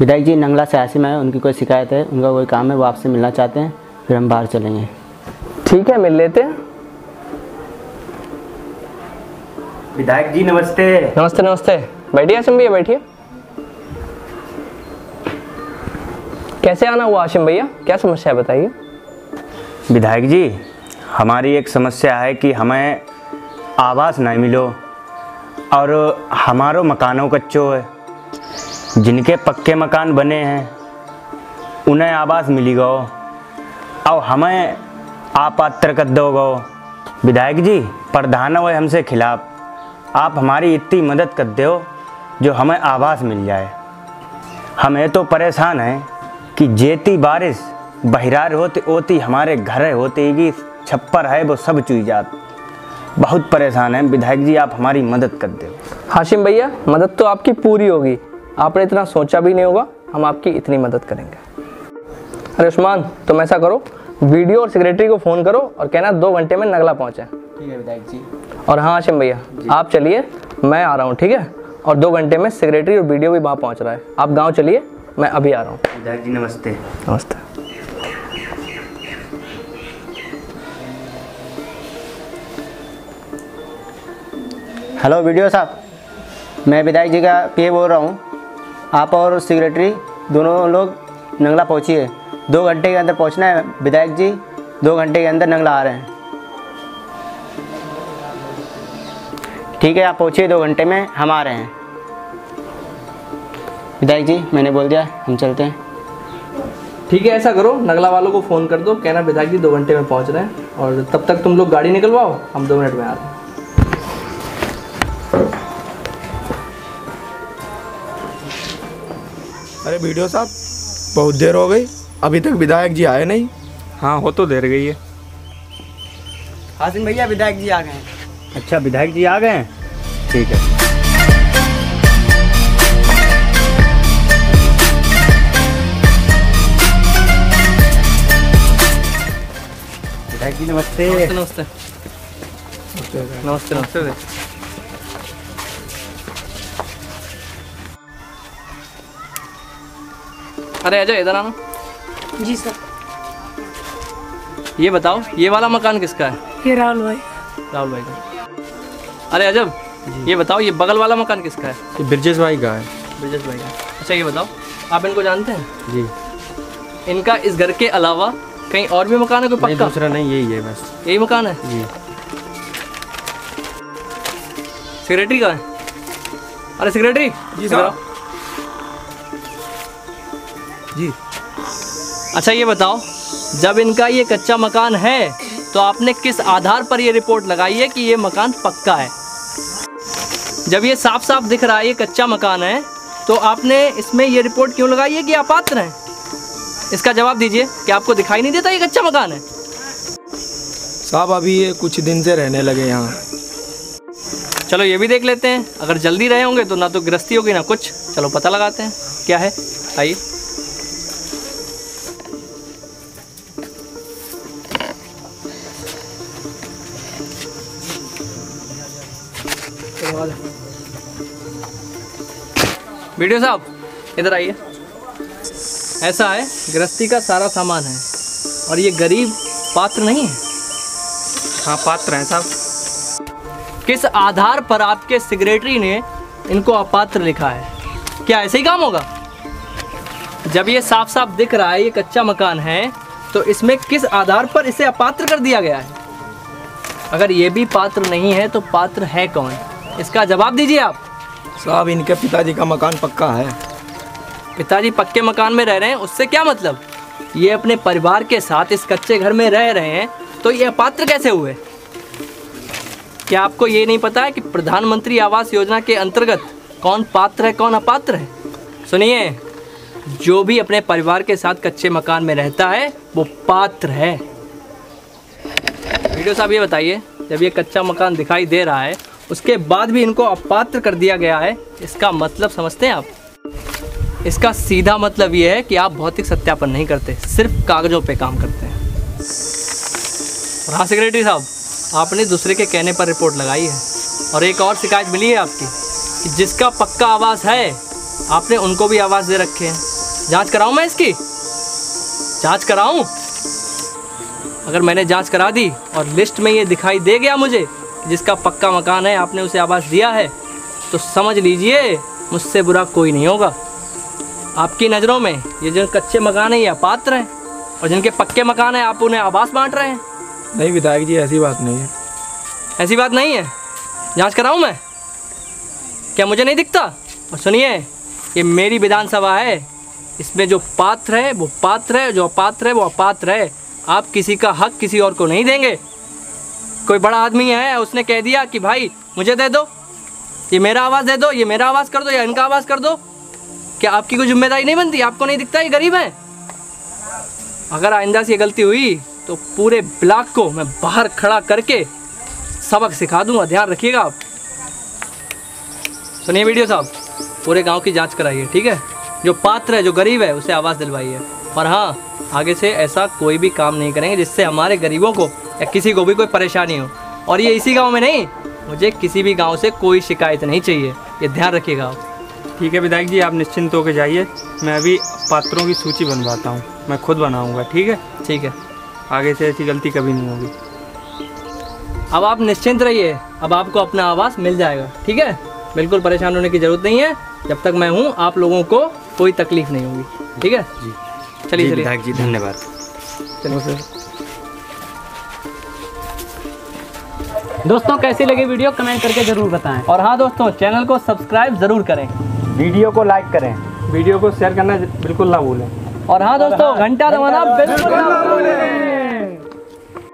विधायक जी नंगला से आसिम है उनकी कोई शिकायत है उनका कोई काम है वो आपसे मिलना चाहते हैं फिर हम बाहर चलेंगे। ठीक है मिल लेते हैं। विधायक जी नमस्ते। नमस्ते नमस्ते। बैठिए आशिम भैया बैठिए। कैसे आना हुआ आशिम भैया? क्या समस्या है बताइए। विधायक जी हमारी एक समस्या है कि हमें आवास नहीं मिलो और हमारो मकानों कच्चो है। जिनके पक्के मकान बने हैं, उन्हें आवास मिली, गो। और हमें आपात्र कर दो, गो। विधायक जी, प्रधान हुए हमसे खिलाफ। आप हमारी इतनी मदद कर दो, जो हमें आवास मिल जाए। हमें तो परेशान हैं कि जेती बारिश, बहिरार होती होती, हमारे घर होती कि छप्पर है, वो सब चुई जात। बहुत परेशान हैं। विधायक जी, आप हमारी मदद कर दो। हाशिम भैया, मदद तो आपकी पूरी होगी। आपने इतना सोचा भी नहीं होगा हम आपकी इतनी मदद करेंगे। अरे उस्मान तुम ऐसा करो वीडियो और सेक्रेटरी को फ़ोन करो और कहना दो घंटे में नगला पहुँचे। ठीक है विधायक जी। और हाँ हाशिम भैया आप चलिए मैं आ रहा हूँ ठीक है? और दो घंटे में सेक्रेटरी और वीडियो भी वहाँ पहुँच रहा है। आप गाँव चलिए मैं अभी आ रहा हूँ। विधायक जी नमस्ते। नमस्ते। हेलो वीडियो साहब। मैं विधायक जी का पीए बोल रहा हूँ। आप और सेक्रेटरी दोनों लोग नंगला पहुँचिए। दो घंटे के अंदर पहुँचना है, विधायक जी। दो घंटे के अंदर नंगला आ रहे हैं। ठीक है, आप पहुँचिए दो घंटे में, हम आ रहे हैं। विधायक जी, मैंने बोल दिया, हम चलते हैं। ठीक है, ऐसा करो, नगला वालों को फ़ोन कर दो, कहना विधायक जी दो घंटे में पहुँच रहे हैं, और तब तक तुम लोग गाड़ी निकलवाओ, हम दो मिनट में आ रहे हैं। अरे वीडियो साहब बहुत देर हो गई। अभी तक विधायक जी आए नहीं। हाँ हो तो देर गई है। हासिम भैया विधायक जी आ गए हैं। अच्छा विधायक जी आ गए हैं? ठीक है। विधायक जी नमस्ते नमस्ते। नमस्ते। नमस्ते नमस्ते। अरे अजय इधर आना। जी सर। ये बताओ ये वाला मकान किसका है? ये राहुल भाई। राहुल भाई का। अरे अजब ये बताओ ये बगल वाला मकान किसका है? ये ब्रजेश भाई का है। ब्रजेश भाई का। अच्छा ये बताओ आप इनको जानते हैं? जी। इनका इस घर के अलावा कहीं और भी मकान है कोई नहीं पक्का? दूसरा नहीं यही है बस। यही मकान है? जी। सेक्रेटरी का है? अरे सेक्रेटरी जी साहब। जी। अच्छा ये बताओ जब इनका ये कच्चा मकान है तो आपने किस आधार पर ये रिपोर्ट लगाई है कि ये मकान पक्का है? जब ये साफ़ साफ़ दिख रहा है ये कच्चा मकान है तो आपने इसमें ये रिपोर्ट क्यों लगाई है कि आप पात्र हैं? इसका जवाब दीजिए कि आपको दिखाई नहीं देता ये कच्चा मकान है? साहब अभी ये कुछ दिन से रहने लगे यहाँ। चलो ये भी देख लेते हैं। अगर जल्दी रहे होंगे तो ना तो गृहस्थी होगी ना कुछ। चलो पता लगाते हैं। क्या है? आइए। वीडियो साहब इधर आइए। ऐसा है गृहस्थी का सारा सामान है और ये गरीब पात्र नहीं है। हाँ पात्र हैं साहब। किस आधार पर आपके सेक्रेटरी ने इनको अपात्र लिखा है? क्या ऐसे ही काम होगा? जब ये साफ़ साफ़ दिख रहा है ये कच्चा मकान है तो इसमें किस आधार पर इसे अपात्र कर दिया गया है? अगर ये भी पात्र नहीं है तो पात्र है कौन? इसका जवाब दीजिए आप। साहब इनके पिताजी का मकान पक्का है। पिताजी पक्के मकान में रह रहे हैं उससे क्या मतलब? ये अपने परिवार के साथ इस कच्चे घर में रह रहे हैं तो ये अपात्र कैसे हुए? क्या आपको ये नहीं पता है कि प्रधानमंत्री आवास योजना के अंतर्गत कौन पात्र है कौन अपात्र है? सुनिए जो भी अपने परिवार के साथ कच्चे मकान में रहता है वो पात्र है। वीडियो साहब ये बताइए जब ये कच्चा मकान दिखाई दे रहा है उसके बाद भी इनको अपात्र कर दिया गया है। इसका मतलब समझते हैं आप? इसका सीधा मतलब ये है कि आप भौतिक सत्यापन नहीं करते, सिर्फ़ कागजों पे काम करते हैं। हाँ सेक्रेटरी साहब, आपने दूसरे के कहने पर रिपोर्ट लगाई है। और एक और शिकायत मिली है आपकी, कि जिसका पक्का आवाज़ है, आपने उनको भी आवाज़ दे रखे हैं। जाँच कराऊं मैं इसकी? जाँच कराऊं? अगर मैंने जाँच करा दी और लिस्ट में ये दिखाई दे गया मुझे जिसका पक्का मकान है आपने उसे आवास दिया है तो समझ लीजिए मुझसे बुरा कोई नहीं होगा। आपकी नज़रों में ये जो कच्चे मकान है ये अपात्र हैं और जिनके पक्के मकान हैं आप उन्हें आवास बांट रहे हैं। नहीं विधायक जी ऐसी बात नहीं है। ऐसी बात नहीं है? जाँच कराऊं मैं? क्या मुझे नहीं दिखता? और सुनिए ये मेरी विधानसभा है। इसमें जो पात्र है वो पात्र है जो अपात्र है वो अपात्र है। आप किसी का हक किसी और को नहीं देंगे। कोई बड़ा आदमी है, उसने कह दिया कि भाई, मुझे दे दो। ये मेरा आवाज़ दे दो, ये मेरा आवाज़ कर दो, या इनका आवाज़ कर दो। क्या आपकी कोई ज़िम्मेदारी नहीं बनती? आपको नहीं दिखता ये गरीब है? अगर आइंदा से ये गलती हुई तो पूरे ब्लॉक को मैं बाहर खड़ा करके सबक सिखा दूँगा। ध्यान रखिएगा आप। सुनिए वीडियो साहब, पूरे गाँव की जाँच कराइए, ठीक है? जो पात्र है, जो गरीब है, उसे आवाज़ दिलवाइए। और हाँ आगे से ऐसा कोई भी काम नहीं करेंगे जिससे हमारे गरीबों को या किसी को भी कोई परेशानी हो। और ये इसी गाँव में नहीं मुझे किसी भी गाँव से कोई शिकायत नहीं चाहिए। ये ध्यान रखिएगा आप। ठीक है विधायक जी आप निश्चिंत होकर जाइए। मैं अभी पात्रों की सूची बनवाता हूँ। मैं खुद बनाऊँगा ठीक है? ठीक है। आगे से ऐसी गलती कभी नहीं होगी। अब आप निश्चिंत रहिए। अब आपको अपना आवास मिल जाएगा ठीक है? बिल्कुल परेशान होने की ज़रूरत नहीं है। जब तक मैं हूँ आप लोगों को कोई तकलीफ़ नहीं होगी ठीक है? जी। चलिए विधायक जी धन्यवाद। चलो सर। दोस्तों कैसी लगी वीडियो कमेंट करके ज़रूर बताएँ। और हाँ दोस्तों चैनल को सब्सक्राइब ज़रूर करें। वीडियो को लाइक करें। वीडियो को शेयर करना बिल्कुल ना भूलें। और हाँ दोस्तों घंटा दबाना बिल्कुल ना भूलें।